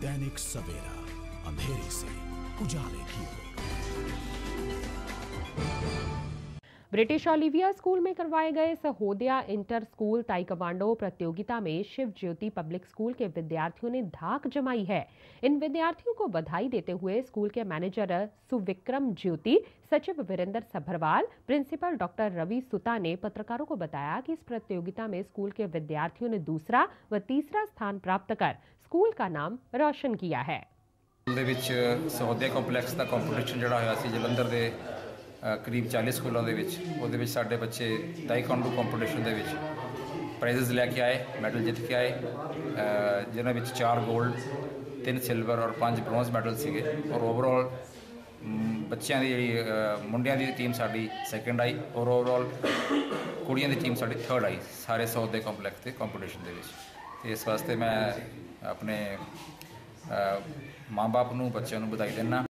दैनिक सवेरा, अंधेरे से उजाले की ब्रिटिश ओलिविया स्कूल में करवाए गए सहोदया इंटर स्कूल ताइकवांडो प्रतियोगिता में शिव ज्योति पब्लिक स्कूल के विद्यार्थियों ने धाक जमाई है। इन विद्यार्थियों को बधाई देते हुए स्कूल के मैनेजर सुविक्रम ज्योति, सचिव वीरेंद्र सभरवाल, प्रिंसिपल डॉक्टर रवि सुता ने पत्रकारों को बताया कि इस प्रतियोगिता में स्कूल के विद्यार्थियों ने दूसरा व तीसरा स्थान प्राप्त कर ਸਕੂਲ ਦਾ ਨਾਮ ਰੌਸ਼ਨ ਕੀਤਾ ਹੈ। ਦੇ ਵਿੱਚ ਸਹੋਦਿਆ ਕੰਪਲੈਕਸ ਦਾ ਕੰਪੀਟੀਸ਼ਨ ਜਿਹੜਾ ਹੋਇਆ ਸੀ ਜਲੰਧਰ ਦੇ ਕਰੀਬ 40 ਸਕੂਲਾਂ ਦੇ ਵਿੱਚ, ਉਹਦੇ ਵਿੱਚ ਸਾਡੇ ਬੱਚੇ ਟਾਈਕਾਂਡੂ ਕੰਪੀਟੀਸ਼ਨ ਦੇ ਵਿੱਚ ਪ੍ਰਾਈਜ਼ਸ ਲੈ ਕੇ ਆਏ ਮੈਡਲ ਜਿੱਤ ਕੇ ਆਏ ਜਿਹਨਾਂ ਵਿੱਚ 4 골ਡ 3 ਸਿਲਵਰ ਔਰ 5 ਬ੍ਰੋਂਜ ਮੈਡਲ ਸੀਗੇ। ਔਰ ਓਵਰਆਲ ਬੱਚਿਆਂ ਦੀ ਜਿਹੜੀ ਮੁੰਡਿਆਂ ਦੀ ਟੀਮ ਸਾਡੀ ਸੈਕੰਡ ਆਈ ਔਰ ਓਵਰਆਲ ਕੁੜੀਆਂ ਦੀ ਟੀਮ ਸਾਡੀ ਥਰਡ ਆਈ ਸਾਰੇ ਸਾਊਥ ਕੰਪਲੈਕਸ ਦੇ ਕੰਪੀਟੀਸ਼ਨ ਦੇ ਵਿੱਚ। ਤੇ ਇਸ ਵਾਸਤੇ ਮੈਂ ਆਪਣੇ ਮਾਂ ਬਾਪ ਨੂੰ ਬੱਚਿਆਂ ਨੂੰ ਵਧਾਈ ਦਿੰਦਾ।